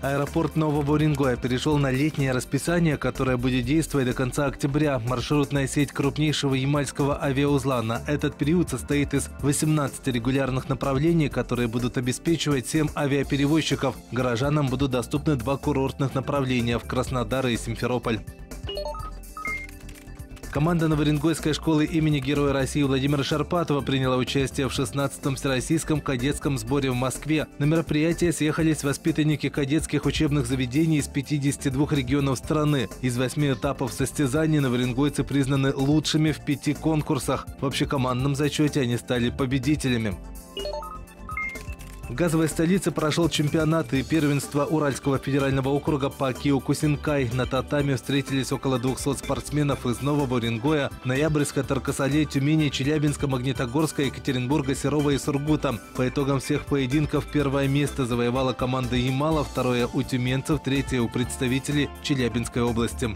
Аэропорт Нового Уренгоя перешел на летнее расписание, которое будет действовать до конца октября. Маршрутная сеть крупнейшего ямальского авиаузла на этот период состоит из 18 регулярных направлений, которые будут обеспечивать 7 авиаперевозчиков. Горожанам будут доступны два курортных направления в Краснодар и Симферополь. Команда Новоренгойской школы имени Героя России Владимира Шарпатова приняла участие в 16-м Всероссийском кадетском сборе в Москве. На мероприятие съехались воспитанники кадетских учебных заведений из 52 регионов страны. Из восьми этапов состязаний новоренгойцы признаны лучшими в пяти конкурсах. В общекомандном зачете они стали победителями. В газовой столице прошел чемпионат и первенство Уральского федерального округа по Киокусинкай. На татами встретились около 200 спортсменов из Нового Уренгоя, Ноябрьска, Таркасалей, Тюмени, Челябинска, Магнитогорска, Екатеринбурга, Серова и Сургута. По итогам всех поединков первое место завоевала команда Ямала, второе у тюменцев, третье у представителей Челябинской области.